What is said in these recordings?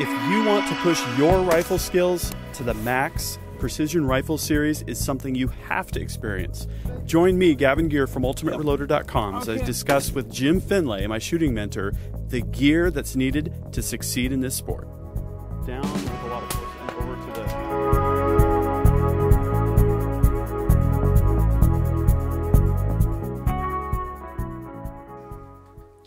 If you want to push your rifle skills to the max, Precision Rifle Series is something you have to experience. Join me, Gavin Gear from UltimateReloader.com, as I discuss with Jim Findlay, my shooting mentor, the gear that's needed to succeed in this sport. Down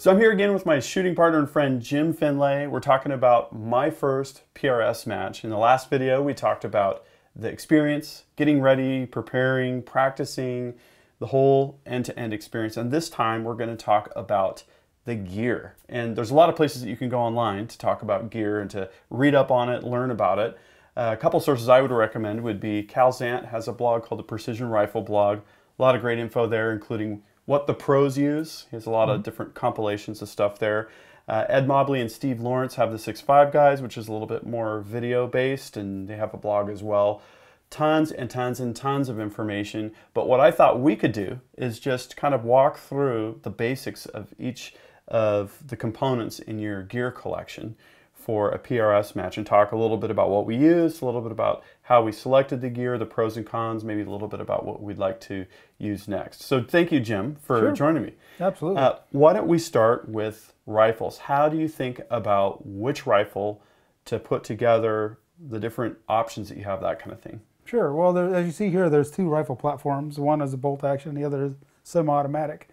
So I'm here again with my shooting partner and friend Jim Findlay. We're talking about my first PRS match. In the last video, we talked about the experience, getting ready, preparing, practicing, the whole end-to-end experience. And this time we're going to talk about the gear. And there's a lot of places that you can go online to talk about gear and to read up on it, learn about it. Uh, a couple sources I would recommend would be Cal Zant has a blog called the Precision Rifle Blog. A lot of great info there, including what the pros use. He has a lot of different compilations of stuff there. Uh, Ed Mobley and Steve Lawrence have the 6.5 guys, which is a little bit more video based, and they have a blog as well. Tons and tons and tons of information. But what I thought we could do is just kind of walk through the basics of each of the components in your gear collection for a PRS match and talk a little bit about what we used, a little bit about how we selected the gear, the pros and cons, maybe a little bit about what we'd like to use next. So thank you, Jim, for Sure. joining me. Absolutely. Uh, why don't we start with rifles? How do you think about which rifle to put together, the different options that you have, that kind of thing? sure. Well, there, as you see here, there's two rifle platforms. One is a bolt action, the other is semi-automatic.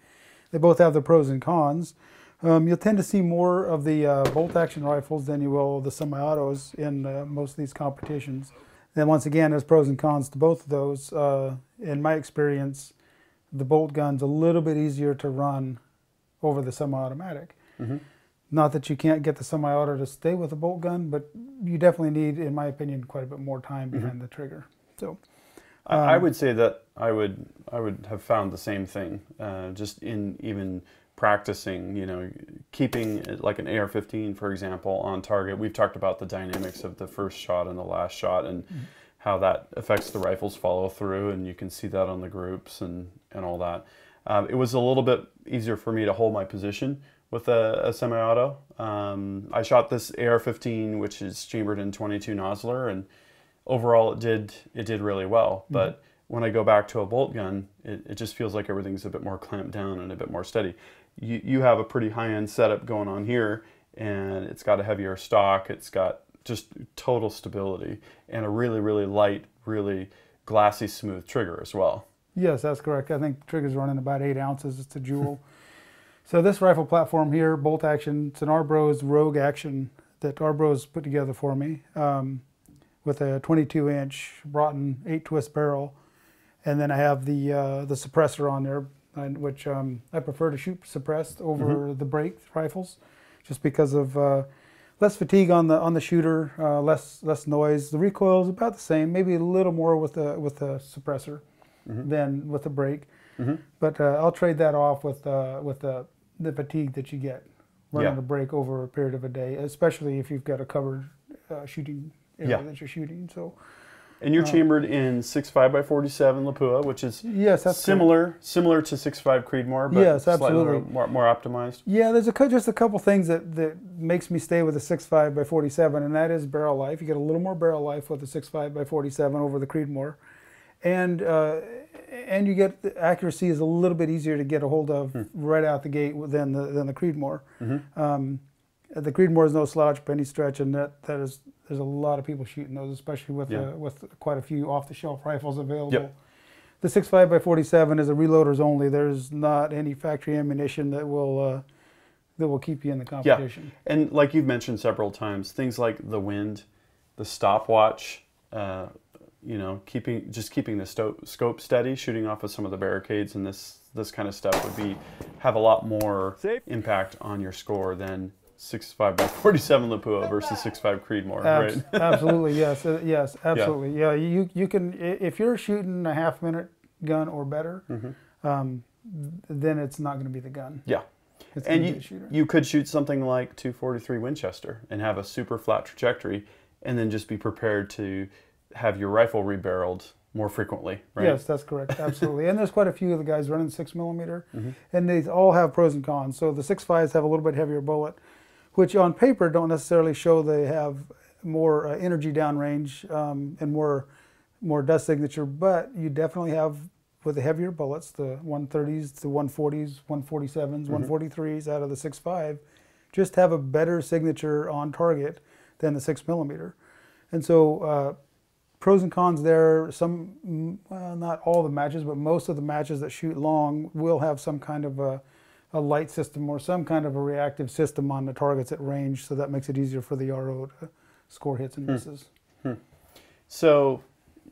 They both have their pros and cons. Um, you'll tend to see more of the uh, bolt action rifles than you will the semi-autos in uh, most of these competitions. And once again, there's pros and cons to both of those. Uh, in my experience, the bolt gun's a little bit easier to run over the semi-automatic. Not that you can't get the semi-auto to stay with a bolt gun, but you definitely need, in my opinion, quite a bit more time behind the trigger. So, I I Um, would say that I would I would have found the same thing, uh, just in even practicing. You know, keeping like an AR-15, for example, on target. We've talked about the dynamics of the first shot and the last shot, and Mm-hmm. how that affects the rifle's follow through, and you can see that on the groups and and all that. Um, it was a little bit easier for me to hold my position with a, a semi-auto. Um, I shot this AR-15, which is chambered in 22 Nosler, and overall it did it did really well. But when I go back to a bolt gun, it, it just feels like everything's a bit more clamped down and a bit more steady. You you have a pretty high end setup going on here, and it's got a heavier stock. It's got just total stability and a really really light, really glassy smooth trigger as well. yes, that's correct. I think trigger's running about eight ounces. It's a jewel. so this rifle platform here, bolt action, it's an R-Bros Rogue Action that R-Bros put together for me um, with a 22 inch Broughton eight twist barrel, and then I have the uh, the suppressor on there, and, which um, I prefer to shoot suppressed over the break rifles, just because of uh, less fatigue on the on the shooter, uh, less less noise. The recoil is about the same, maybe a little more with the with the suppressor than with the brake. But uh, I'll trade that off with uh, with the the fatigue that you get running Yeah. a brake over a period of a day, especially if you've got a covered uh, shooting area Yeah. that you're shooting. So And you're chambered in 6.5 by 47 Lapua, which is yes, that's correct. similar similar to 6.5 Creedmoor, but Yes, slightly absolutely. more, more optimized. Yeah, there's a just a couple things that, that makes me stay with a 6.5 by 47, and that is barrel life. You get a little more barrel life with a 6.5 by 47 over the Creedmoor, and uh, and you get the accuracy is a little bit easier to get a hold of right out the gate than the than the Creedmoor. Um, the Creedmoor is no slouch by any stretch, and that, that is there's a lot of people shooting those, especially with Yeah. uh, with quite a few off the shelf rifles available. Yep. The 6.5 by 47 is a reloaders only. There's not any factory ammunition that will uh, that will keep you in the competition. Yeah. And like you've mentioned several times, things like the wind, the stopwatch, uh, you know, keeping just keeping the sto- scope steady, shooting off of some of the barricades, and this this kind of stuff would be have a lot more Safe. impact on your score than 6.5 by 47 Lapua versus 6.5 Creedmoor, Abs- right? absolutely, yes, uh, yes, absolutely. Yeah. you you can if you're shooting a half minute gun or better, Mm-hmm. um, then it's not going to be the gun. Yeah. It's And you, be the shooter. you could shoot something like 243 Winchester and have a super flat trajectory and then just be prepared to have your rifle rebarreled more frequently, right? Yes, that's correct. Absolutely. and there's quite a few of the guys running six millimeter, Mm-hmm. and they all have pros and cons. So the six fives have a little bit heavier bullet, which on paper don't necessarily show they have more uh, energy downrange um, and more more dust signature, but you definitely have with the heavier bullets, the 130s, the 140s, 147s, Mm-hmm. 143s out of the 6.5, just have a better signature on target than the 6 millimeter. And so, uh, pros and cons there. Some, mm, well, not all the matches, but most of the matches that shoot long will have some kind of a, a light system or some kind of a reactive system on the targets at range, so that makes it easier for the RO to score hits and misses. So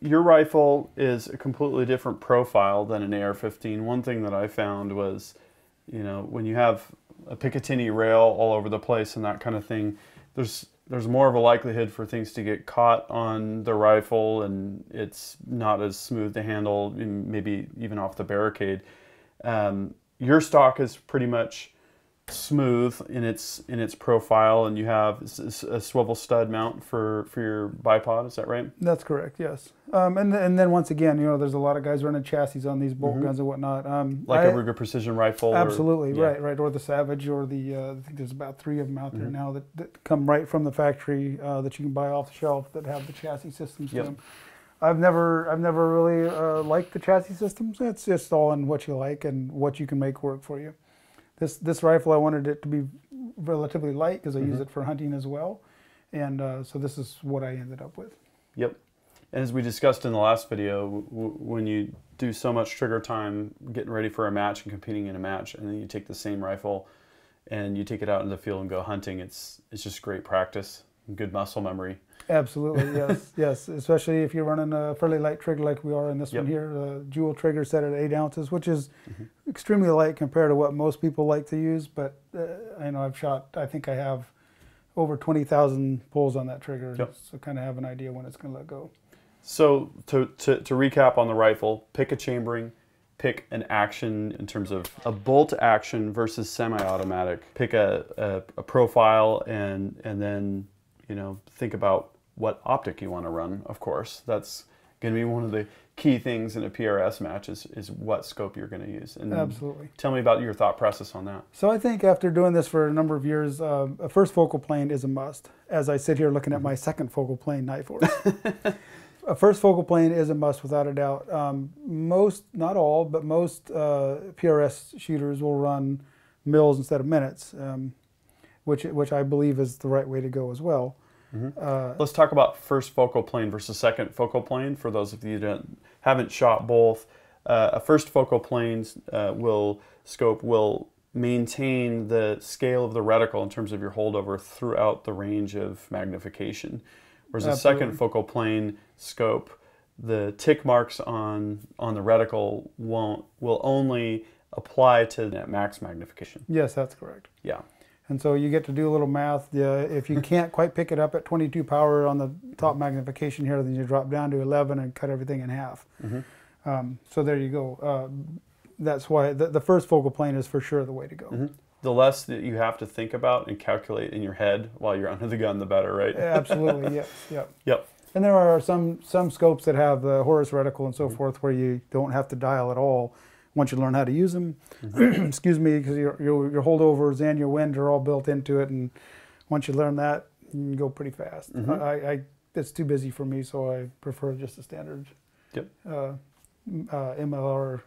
your rifle is a completely different profile than an AR-15. One thing that I found was, you know, when you have a Picatinny rail all over the place and that kind of thing, there's there's more of a likelihood for things to get caught on the rifle, and it's not as smooth to handle, maybe even off the barricade. Um, your stock is pretty much smooth in its in its profile, and you have a swivel stud mount for for your bipod. Is that right? That's correct. Yes. Um, and and then once again, you know, there's a lot of guys running chassis on these bolt guns and whatnot. Um. Like I- a Ruger Precision rifle? or- Absolutely, yeah. right, right. Or the Savage, or the uh, I think there's about three of them out there Mm-hmm. now that, that come right from the factory uh, that you can buy off the shelf that have the chassis systems Yep. to them. I've never, I've never really uh, liked the chassis systems. It's just all in what you like and what you can make work for you. This this rifle, I wanted it to be relatively light because I Mm-hmm. use it for hunting as well, and uh, so this is what I ended up with. Yep. And as we discussed in the last video, w- when you do so much trigger time getting ready for a match and competing in a match, and then you take the same rifle and you take it out in the field and go hunting, it's it's just great practice, good muscle memory. Absolutely, yes, yes. Especially if you're running a fairly light trigger like we are in this one here, the Jewell trigger set at eight ounces, which is extremely light compared to what most people like to use. But uh, I know I've shot. I think I have over twenty thousand pulls on that trigger, Yep. so kind of have an idea when it's going to let go. So to, to, to recap on the rifle, pick a chambering, pick an action in terms of a bolt action versus semi-automatic. Pick a, a, a profile and and then you know think about what optic you want to run. Of course, that's going to be one of the key things in a PRS match is, is what scope you're going to use. And Absolutely. tell me about your thought process on that. So I think after doing this for a number of years, uh, a first focal plane is a must. As I sit here looking at my second focal plane, Nightforce. a first focal plane is a must without a doubt. Um, most, not all, but most uh, PRS shooters will run mils instead of minutes, um, which which I believe is the right way to go as well. Uh, Let's talk about first focal plane versus second focal plane. For those of you that haven't shot both, uh, a first focal plane uh, will scope will maintain the scale of the reticle in terms of your holdover throughout the range of magnification, whereas a second focal plane scope, the tick marks on on the reticle won't will only apply to that max magnification. yes, that's correct. Yeah. And so you get to do a little math. Yeah, if you can't quite pick it up at 22 power on the top magnification here, then you drop down to 11 and cut everything in half. Um, so there you go. Uh, that's why the, the first focal plane is for sure the way to go. The less that you have to think about and calculate in your head while you're under the gun, the better, right? Absolutely, yes, yep. Yep. And there are some some scopes that have the Horus reticle and so forth where you don't have to dial at all once you learn how to use them. Excuse me, because your, your your holdovers and your wind are all built into it, and once you learn that, you can go pretty fast. I, I it's too busy for me, so I prefer just a standard Yep. uh, uh, MLR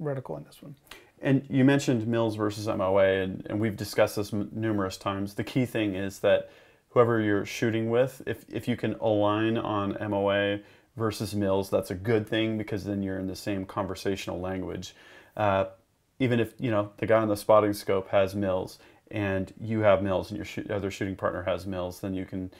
reticle in this one. And you mentioned mils versus MOA, and, and we've discussed this m- numerous times. The key thing is that whoever you're shooting with, if, if you can align on MOA versus mils, that's a good thing because then you're in the same conversational language. Uh, even if you know the guy on the spotting scope has mils and you have mils and your shoot, other shooting partner has mils, then you can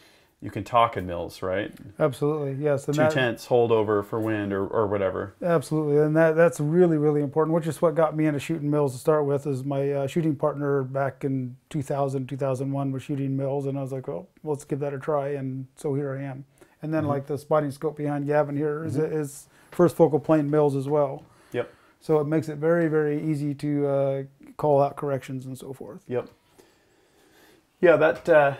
you can talk in mils, right? Absolutely, yes. And Two that, tenths hold over for wind or, or whatever. Absolutely, and that that's really really important. Which is what got me into shooting mills to start with. Is my uh, shooting partner back in 2000 2001 was shooting mills, and I was like, well, let's give that a try, and so here I am. And then like the spotting scope behind Gavin here is is first focal plane mills as well. Yep. So it makes it very very easy to uh, call out corrections and so forth. Yep. Yeah, that uh,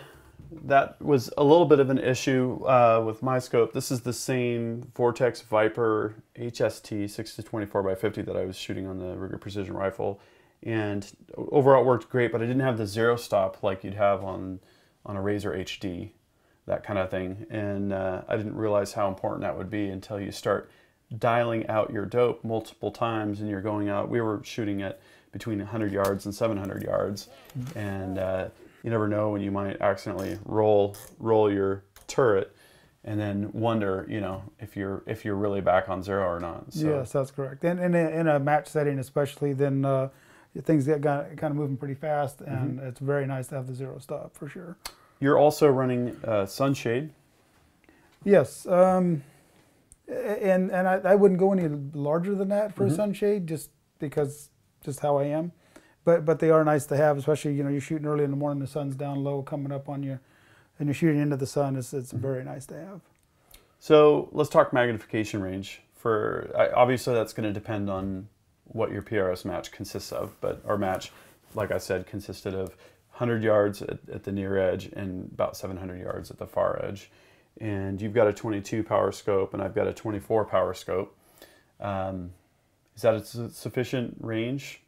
that was a little bit of an issue uh, with my scope. This is the same Vortex Viper HST 6 to 24 by 50 that I was shooting on the Ruger Precision Rifle, and overall it worked great. But I didn't have the zero stop like you'd have on on a Razor HD, that kind of thing. And uh, I didn't realize how important that would be until you start dialing out your dope multiple times and you're going out. We were shooting at between 100 yards and 700 yards, and uh, you never know when you might accidentally roll roll your turret and then wonder, you know, if you're if you're really back on zero or not. So. Yes, that's correct. And, in a, in a match setting, especially, then uh, things get kind of moving pretty fast, and mm-hmm. it's very nice to have the zero stop for sure. You're also running uh, sunshade. Yes, um, and and I, I, wouldn't go any larger than that for mm-hmm. a sunshade, just because just how I am. But but they are nice to have, especially you know you're shooting early in the morning, the sun's down low, coming up on you, and you're shooting into the sun. It's it's mm-hmm. very nice to have. So let's talk magnification range. For obviously that's going to depend on what your PRS match consists of, but our match, like I said, consisted of 100 yards at, at, the near edge and about 700 yards at the far edge. And you've got a 22 power scope, and I've got a 24 power scope. Um, is that a sufficient range?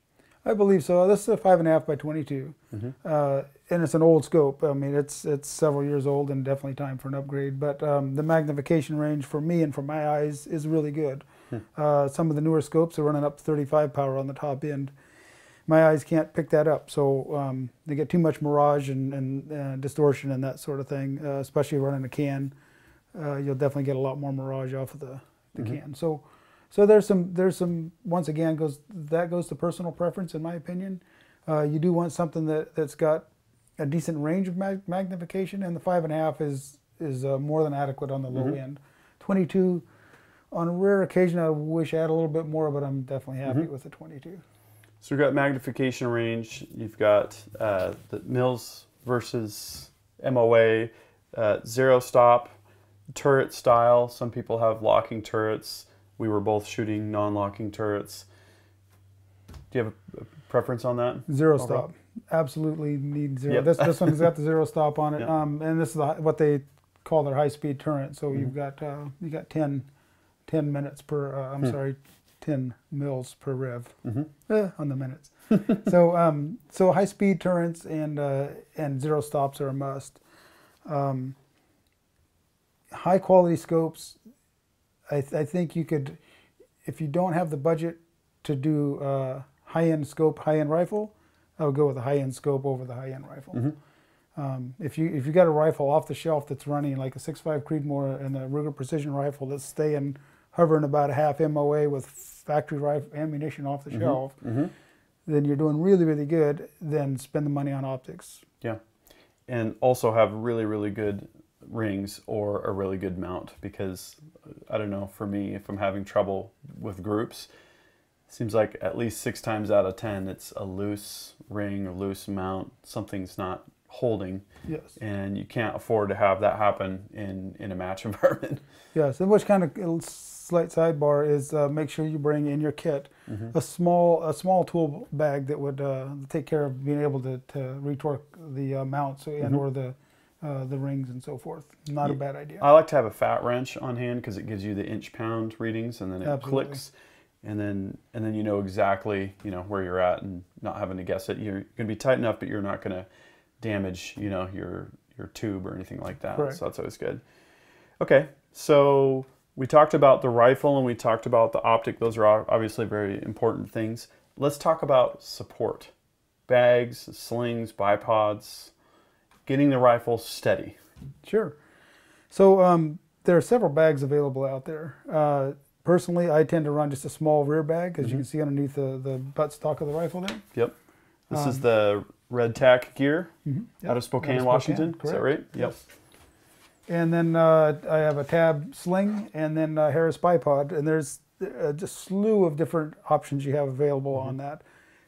I believe so. This is a five and a half by 22, mm-hmm. uh, and it's an old scope. I mean, it's it's several years old and definitely time for an upgrade. But um, the magnification range for me and for my eyes is really good. Hmm. Uh, some of the newer scopes are running up 35 power on the top end. My eyes can't pick that up, so um, they get too much mirage and, and uh, distortion and that sort of thing. Uh, especially running a can, uh, you'll definitely get a lot more mirage off of the, the mm-hmm. can. So so there's some there's some once again goes that goes to personal preference in my opinion. Uh, you do want something that that's got a decent range of mag- magnification, and the five and a half is is uh, more than adequate on the low mm-hmm. end. 22 on a rare occasion I wish I had a little bit more, but I'm definitely happy mm-hmm. with the 22. So we've got magnification range. You've got uh, the mils versus MOA, uh, zero stop, turret style. Some people have locking turrets. We were both shooting non-locking turrets. Do you have a preference on that? Zero stop. Absolutely need zero. Yep. This this one's got the zero stop on it. Yep. Um, and this is the, what they call their high-speed turret. So mm-hmm. you've got uh, you got 10, 10 minutes per. Uh, I'm hmm. sorry, ten mils per rev mm-hmm. eh, on the minutes. so um, so high-speed turrets and uh, and zero stops are a must. Um, high quality scopes I, th- I think you could, if you don't have the budget to do a high-end scope, high-end rifle, I would go with a high-end scope over the high-end rifle. Mm-hmm. Um, if you if you got a rifle off the shelf that's running like a 6.5 Creedmoor and a Ruger Precision rifle that's staying hovering about a half MOA with factory rifle ammunition off the mm-hmm. shelf, mm-hmm. then you're doing really really good. Then spend the money on optics. Yeah, and also have really really good rings or a really good mount because I don't know for me if I'm having trouble with groups seems like at least six times out of ten it's a loose ring or loose mount something's not holding yes and you can't afford to have that happen in in a match environment yes and which kind of slight sidebar is uh, make sure you bring in your kit mm-hmm. a small a small tool bag that would uh, take care of being able to, to retorque the uh, mounts and mm-hmm. or the uh, the rings and so forth. Not yeah. a bad idea. I like to have a fat wrench on hand because it gives you the inch pound readings and then it Absolutely. clicks and then and then you know exactly you know where you're at and not having to guess it. You're going to be tight enough, but you're not going to damage you know your your tube or anything like that. Correct. So that's always good. Okay, so we talked about the rifle and we talked about the optic. Those are obviously very important things. Let's talk about support. Bags, slings, bipods, getting the rifle steady. Sure. So um, there are several bags available out there. Uh, personally, I tend to run just a small rear bag, as mm-hmm. you can see underneath the, the buttstock of the rifle there. Yep. This um, is the Red Tack gear mm-hmm. yep. out of Spokane, out of Spokane Washington. Correct. Is that right? Yep. And then uh, I have a tab sling and then a Harris bipod, and there's a uh, slew of different options you have available mm-hmm. on that.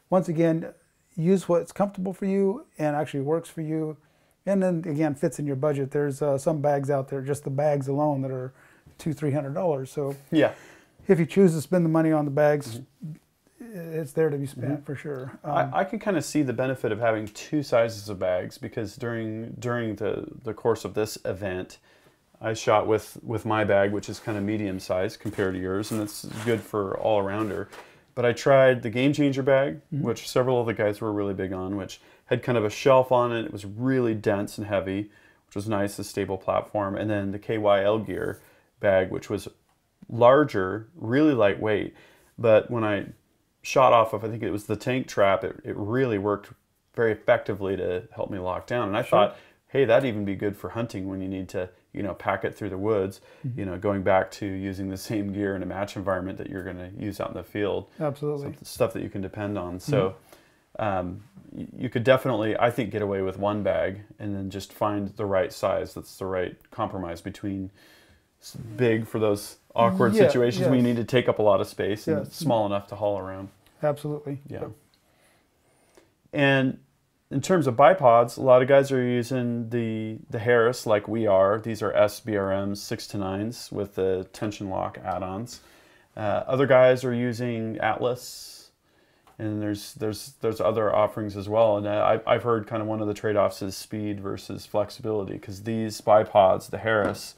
Once again, use what's comfortable for you and actually works for you and then again fits in your budget. There's uh, some bags out there, just the bags alone, that are two, three hundred dollars. So yeah, if you choose to spend the money on the bags, mm-hmm. It's there to be spent mm-hmm. for sure. Um, I, I can kind of see the benefit of having two sizes of bags because during during the the course of this event. I shot with, with my bag, which is kind of medium size compared to yours, and it's good for all arounder. But I tried the Game Changer bag, which several of the guys were really big on, which had kind of a shelf on it. It was really dense and heavy, which was nice, a stable platform. And then the KYL Gear bag, which was larger, really lightweight. But when I shot off of, I think it was the tank trap, it, it really worked very effectively to help me lock down. And I thought, hey, that'd even be good for hunting when you need to, you know, pack it through the woods. You know, going back to using the same gear in a match environment that you're going to use out in the field Absolutely. some stuff that you can depend on. So um, you could definitely, I think, get away with one bag and then just find the right size that's the right compromise between big for those awkward Yeah, situations when you need to take up a lot of space and Yes. it's small enough to haul around. Absolutely. Yeah. And in terms of bipods, a lot of guys are using the the Harris like we are. These are SBRMs six to nines with the tension lock add-ons. Uh, other guys are using Atlas, and there's there's there's other offerings as well. And uh, I, I've heard kind of one of the trade-offs is speed versus flexibility because these bipods, the Harris,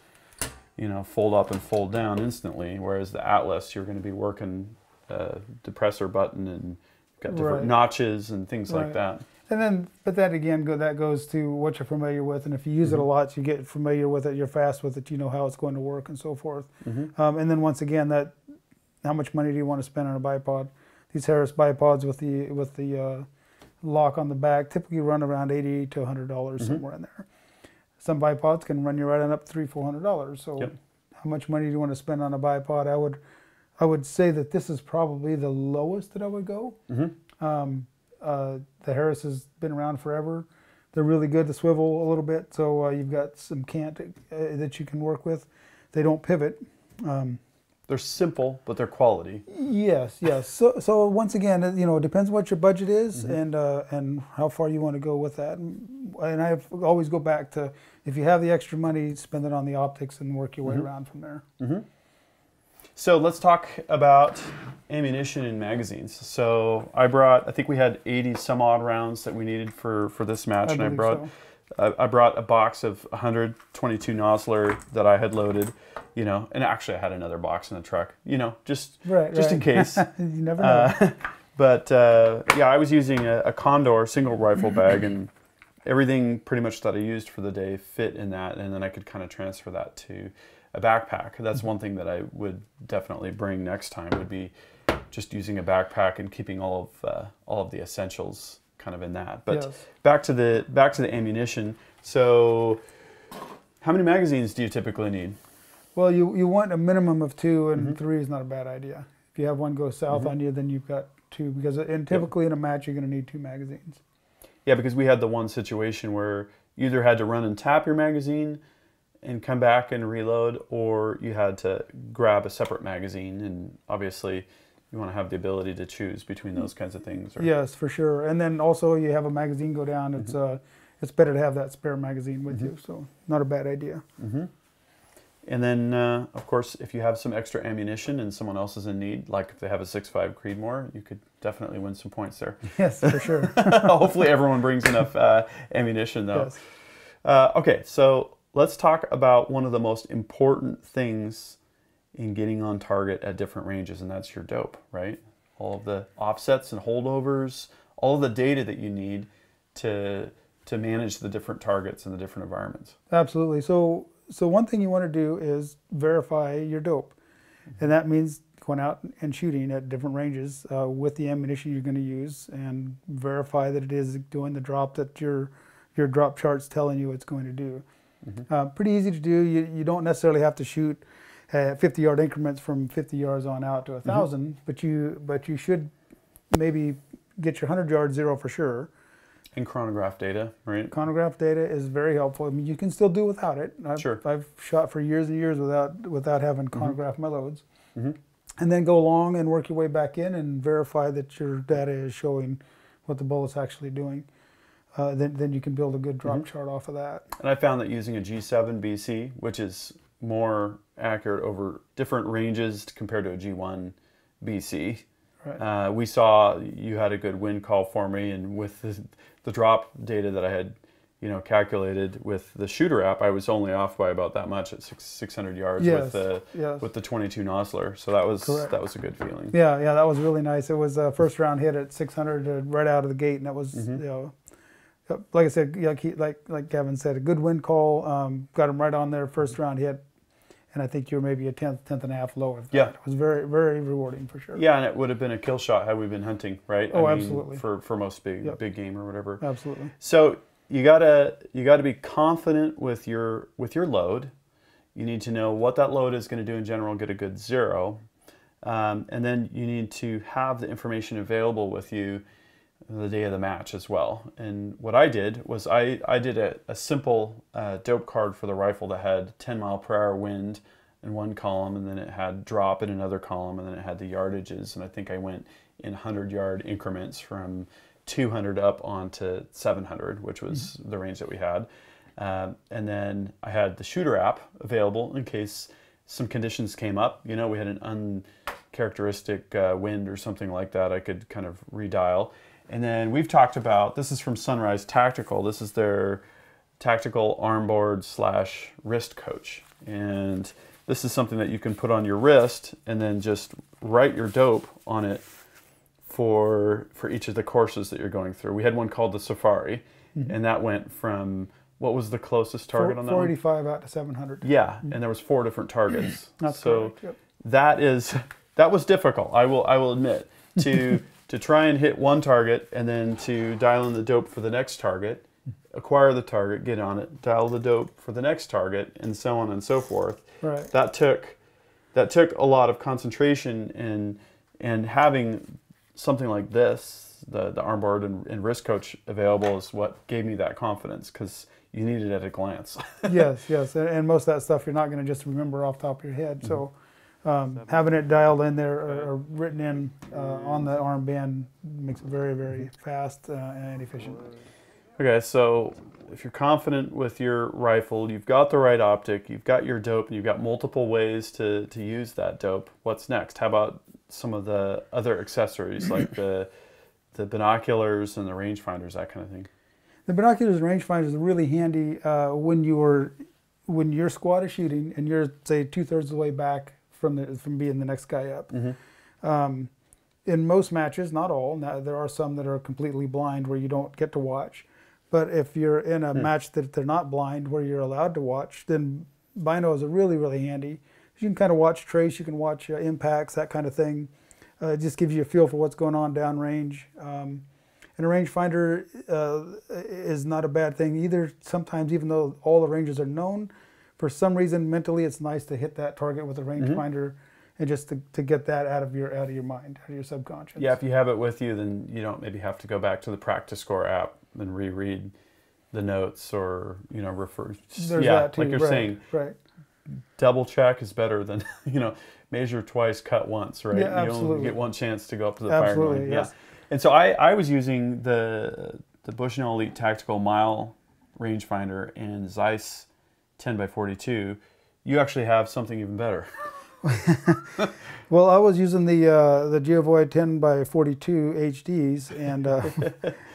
you know, fold up and fold down instantly, whereas the Atlas you're going to be working uh, depressor button and got different Right. notches and things like that. And then, but that again, go, that goes to what you're familiar with, and if you use it a Mm-hmm. lot, you get familiar with it. You're fast with it. You know how it's going to work, and so forth. Mhm. Um, and then once again, that how much money do you want to spend on a bipod? These Harris bipods with the with the uh, lock on the back typically run around eighty to hundred dollars Mhm. somewhere in there. Some bipods can run you right on up three four hundred dollars. So, Yep. how much money do you want to spend on a bipod? I would, I would say that this is probably the lowest that I would go. Mhm. Um, uh, the Harris has been around forever. They're really good to swivel a little bit, so uh, you've got some cant uh, that you can work with. They don't pivot. Um, They're simple, but they're quality. yes, yes. So, so once again, it- you know, it depends what your budget is and uh, and how far you want to go with that. And, and I always go back to if you have the extra money, spend it on the optics and work your way around from there. So let's talk about ammunition and magazines. So I brought, I think we had 80 some odd rounds that we needed for, for this match, I and I brought so. I, I brought a box of 122 Nosler that I had loaded, you know, and actually I had another box in the truck, you know, just Right, just in case. you never know. Uh, but uh, yeah, I was using a, a Condor single rifle bag, and everything pretty much that I used for the day fit in that, and then I could kind of transfer that to a backpack. That's one thing that I would definitely bring next time would be just using a backpack and keeping all of uh, all of the essentials kind of in that. But Yes. back to the back to the ammunition. So, how many magazines do you typically need? Well, you, you want a minimum of two, and Mm-hmm. three is not a bad idea. If you have one go south on you, then you've got two because and typically in a match you're going to need two magazines. Yeah, because we had the one situation where you either had to run and tap your magazine and come back and reload, or you had to grab a separate magazine. And obviously, you want to have the ability to choose between those kinds of things. Or, Yes, for sure. And then also you have a magazine go down. It's Mm-hmm. uh, it's better to have that spare magazine with you. So not a bad idea. And then, uh, of course, if you have some extra ammunition and someone else is in need, like if they have a 6.5 Creedmoor, you could definitely win some points there. Yes, for sure. Hopefully, everyone brings enough uh, ammunition, though. yes. Uh, okay, so let's talk about one of the most important things in getting on target at different ranges, and that's your dope, right? All of the offsets and holdovers, all of the data that you need to to manage the different targets and the different environments. Absolutely. So, so one thing you want to do is verify your dope, and that means going out and shooting at different ranges uh, with the ammunition you're going to use, and verify that it is doing the drop that your your drop chart's telling you it's going to do. Uh, pretty easy to do. You you don't necessarily have to shoot at 50 yard increments from 50 yards on out to a 1000 but you but you should maybe get your 100 yard zero for sure. And chronograph data, right? Chronograph data is very helpful. I mean, you can still do without it. I've, Sure. I've shot for years and years without without having chronograph my loads, Mhm. and then go along and work your way back in and verify that your data is showing what the bullet's actually doing. Uh, then then you can build a good drop chart off of that. And I found that using a G7 BC, which is more accurate over different ranges compared to a G1 BC, Right. uh, we saw you had a good wind call for me, and with the, the drop data that I had you know, calculated with the shooter app, I was only off by about that much at six, 600 yards Yes, with the yes. with the 22 Nosler. So that was Correct. that was a good feeling. Yeah, yeah, that was really nice. It was a first round hit at 600 uh, right out of the gate, and that was Mhm. you know, uh, like I said, like he, like like Gavin said, a good wind call. Um, got him right on there, first round hit, and I think you're maybe a tenth, tenth and a half lower. Yeah. that. it was very very rewarding for sure. Yeah, and it would have been a kill shot had we been hunting, right? Oh, I mean, absolutely. For for most big Yep. big game or whatever. absolutely. So you gotta you gotta be confident with your with your load. You need to know what that load is going to do in general. Get a good zero, um, and then you need to have the information available with you the day of the match as well. And what I did was I I did a, a simple uh, dope card for the rifle that had 10 mile per hour wind in one column, and then it had drop in another column, and then it had the yardages. And I think I went in 100 yard increments from 200 up onto 700, which was the range that we had. Um, and then I had the shooter app available in case some conditions came up. You know, we had an uncharacteristic uh, wind or something like that. I could kind of redial. And then we've talked about this is from Sunrise Tactical. This is their tactical armboard slash wrist coach. And this is something that you can put on your wrist and then just write your dope on it for for each of the courses that you're going through. We had one called the Safari, mm-hmm. and that went from what was the closest target Four- on that one? 485 out to 700. Yeah, and there was four different targets. So correct. Yep. that is that was difficult. I will I will admit to to try and hit one target and then to dial in the dope for the next target, acquire the target, get on it, dial the dope for the next target, and so on and so forth. Right. That took that took a lot of concentration and and having something like this, the the armboard and, and wrist coach available is what gave me that confidence because you need it at a glance. yes, yes, and, and most of that stuff you're not going to just remember off the top of your head. So Mm-hmm. Um, having it dialed in there or, or written in uh, on the armband makes it very, very fast uh, and efficient. Okay, so if you're confident with your rifle, you've got the right optic, you've got your dope, and you've got multiple ways to, to use that dope. What's next? How about some of the other accessories like the the binoculars and the rangefinders, that kind of thing? The binoculars and rangefinders are really handy uh, when you're when your squad is shooting and you're say two thirds of the way back from the from being the next guy up. Um, in most matches, not all. Now, there are some that are completely blind where you don't get to watch. But if you're in a match that they're not blind where you're allowed to watch, then binos are really really handy. You can kind of watch trace, you can watch uh, impacts, that kind of thing. Uh, it just gives you a feel for what's going on downrange. Um, and a rangefinder uh, is not a bad thing either. Sometimes, even though all the ranges are known, for some reason mentally it's nice to hit that target with a rangefinder mm-hmm. and just to, to get that out of your out of your mind, out of your subconscious. Yeah, if you have it with you, then you don't maybe have to go back to the PractiScore app and reread the notes or you know refer. There's yeah, that too. like you're right, saying, right? double check is better than you know measure twice, cut once, right? Yeah, You only absolutely. get one chance to go up to the firing Absolutely, line. yes. Yeah, and so I, I was using the the Bushnell Elite Tactical Mile rangefinder and Zeiss 10 by 42. You actually have something even better. Well, I was using the uh, the Geovid 10 by 42 HDs, and uh,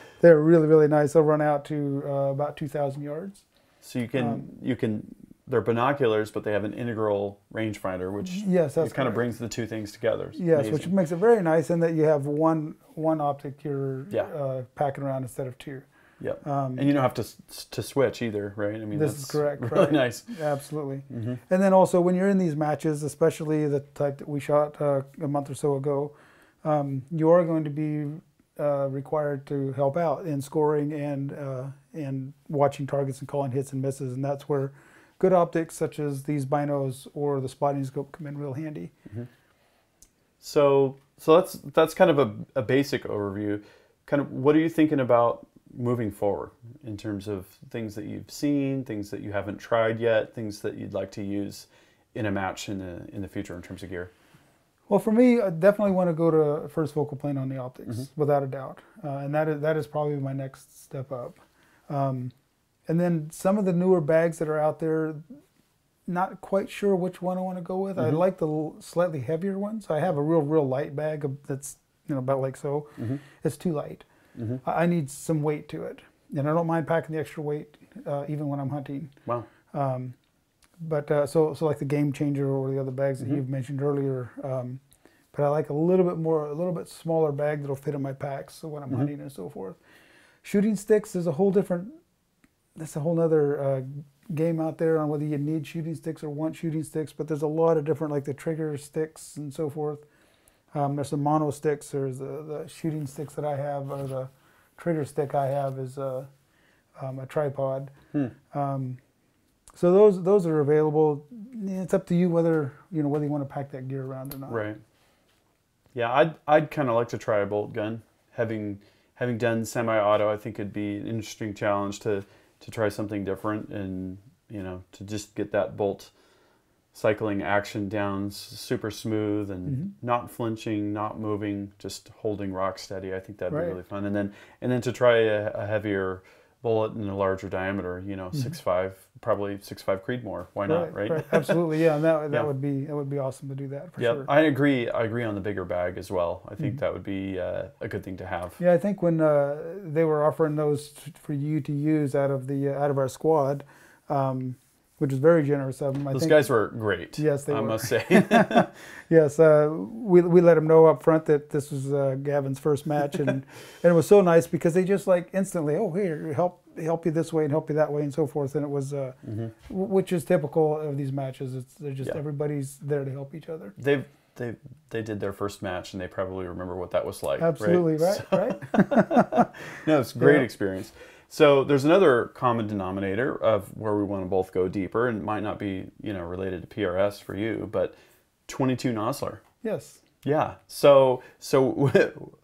they're really really nice. They'll run out to uh, about 2,000 yards. So you can Um, you can they're binoculars, but they have an integral rangefinder, which Yes, that's it kind of brings the two things together. It's Yes, which makes it very nice in that you have one one optic you're Yeah. uh, packing around instead of two. Yep. Um, and you don't have to to switch either, right? I mean, This that's is correct, Really right. nice. Absolutely. Mhm. And then also when you're in these matches, especially the type that we shot uh, a month or so ago, um, you are going to be uh, required to help out in scoring and uh, and watching targets and calling hits and misses, and that's where good optics such as these binos or the spotting scope come in real handy. So so that's that's kind of a, a basic overview. Kind of what are you thinking about moving forward in terms of things that you've seen, things that you haven't tried yet, things that you'd like to use in a match in the in the future in terms of gear? Well, for me, I definitely want to go to first focal plane on the optics, without a doubt, uh, and that is that is probably my next step up. Um, and then some of the newer bags that are out there, not quite sure which one I want to go with. I like the slightly heavier ones. I have a real real light bag that's you know about like so. It's too light. I I need some weight to it. and I don't mind packing the extra weight uh, even when I'm hunting. Wow. Um, but uh, so so like the game changer or the other bags that Mhm. you've mentioned earlier. Um, but I like a little bit more, a little bit smaller bag that'll fit in my packs. So when I'm Mhm. hunting and so forth. Shooting sticks is a whole different. That's a whole other uh, game out there on whether you need shooting sticks or want shooting sticks. But there's a lot of different like the trigger sticks and so forth. Um, there's some mono sticks. There's the, the shooting sticks that I have, or the trigger stick I have is a, um, a tripod. Hmm. Um, so those those are available. It's up to you whether you know whether you want to pack that gear around or not. Right. Yeah, I'd I'd kind of like to try a bolt gun. Having having done semi-auto, I think it'd be an interesting challenge to to try something different and you know to just get that bolt cycling action down super smooth and Mhm. not flinching, not moving, just holding rock steady. I think that'd Right. be really fun. And then and then to try a, a heavier bullet and a larger diameter, you know, Mhm. six five, probably six five Creedmoor. Why not, right? Absolutely, yeah. And that that Yeah. would be that would be awesome to do that for Yeah, sure. I agree. I agree on the bigger bag as well. I think Mhm. that would be uh, a good thing to have. Yeah, I think when uh, they were offering those t- for you to use out of the uh, out of our squad, um, which is very generous of them. I Those think, guys were great. Yes, they I were. must say. Yes, uh, we we let them know up front that this was uh, Gavin's first match, and and it was so nice because they just like instantly, oh here, help help you this way and help you that way and so forth, and it was uh, Mhm. w- which is typical of these matches. It's they're just Yeah. everybody's there to help each other. They they they did their first match and they probably remember what that was like. right? Absolutely right, So- right. no, it's a great Yeah. experience. So there's another common denominator of where we want to both go deeper, and it might not be you know related to PRS for you, but 22 Nosler. Yes. Yeah. So so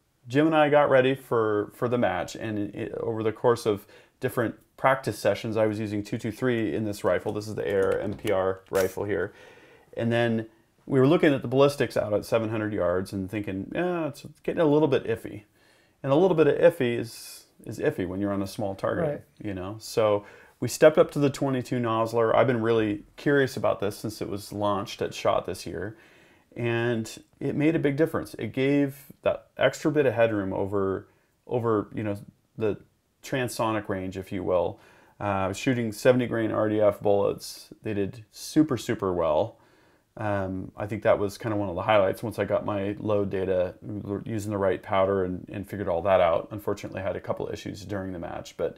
Jim and I got ready for for the match, and it, over the course of different practice sessions, I was using 223 in this rifle. This is the Air MPR rifle here, and then we were looking at the ballistics out at 700 yards and thinking, yeah, it's getting a little bit iffy, and a little bit of iffy is is iffy when you're on a small target, Right. you know. So we stepped up to the 22 Nosler. I've been really curious about this since it was launched at Shot this year and it made a big difference. It gave that extra bit of headroom over over you know the transonic range, if you will. Uh, shooting 70 grain RDF bullets. They did super super well. Um, I think that was kind of one of the highlights once I got my load data using the right powder and, and figured all that out. Unfortunately, I had a couple issues during the match, but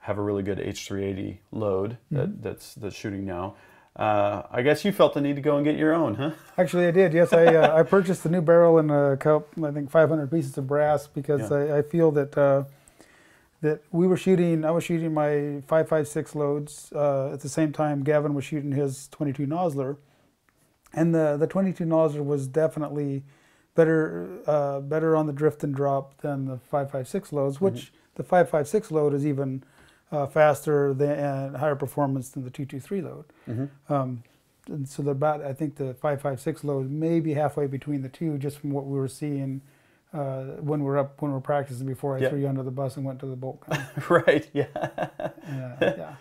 have a really good H380 load that, that's that's shooting now. Uh, I guess you felt the need to go and get your own, huh? Actually, I did. Yes, I uh, I purchased a new barrel and a couple, I think 500 pieces of brass because Yeah. I, I feel that uh, that we were shooting. I was shooting my 5.56 loads uh, at the same time. Gavin was shooting his 22 Nosler, and the the 22 Nosler was definitely better uh, better on the drift and drop than the 5.56 loads. Which the 5.56 load is even uh, faster than and higher performance than the 223 load. Mm-hmm. Um, and so the about I think the 556 load may be halfway between the two, just from what we were seeing uh, when we we're up when we we're practicing before I Yeah. threw you under the bus and went to the bolt gun. right. Yeah. Uh,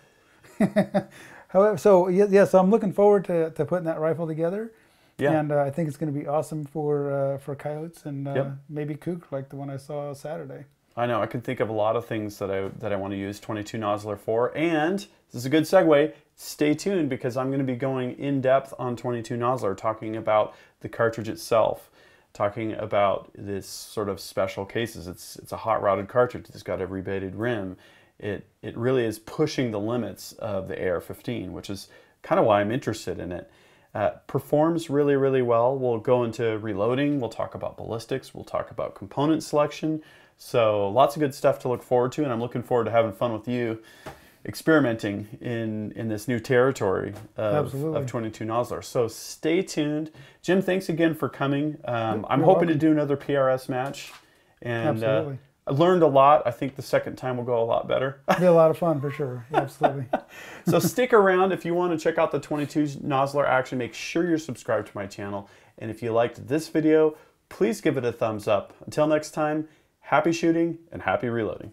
yeah. However, so yes, yeah, so I'm looking forward to, to putting that rifle together, Yeah. and uh, I think it's going to be awesome for uh, for coyotes and uh, Yep. maybe kook like the one I saw Saturday. I know. I can think of a lot of things that I that I want to use 22 Nosler for, and this is a good segue. Stay tuned because I'm going to be going in depth on 22 Nosler, talking about the cartridge itself, talking about this sort of special cases. It's it's a hot rodded cartridge. It's got a rebated rim. It it really is pushing the limits of the AR-15, which is kind of why I'm interested in it. Uh, performs really, really well. We'll go into reloading. We'll talk about ballistics. We'll talk about component selection. So lots of good stuff to look forward to, and I'm looking forward to having fun with you, experimenting in in this new territory of, Absolutely. of 22 Nosler. So stay tuned, Jim. Thanks again for coming. Um, I'm hoping to do another PRS match, and uh, Absolutely. I learned a lot. I think the second time will go a lot better. It'll be a lot of fun for sure. Absolutely. so stick around if you want to check out the 22 Nosler action. Make sure you're subscribed to my channel. And if you liked this video, please give it a thumbs up. Until next time, happy shooting and happy reloading.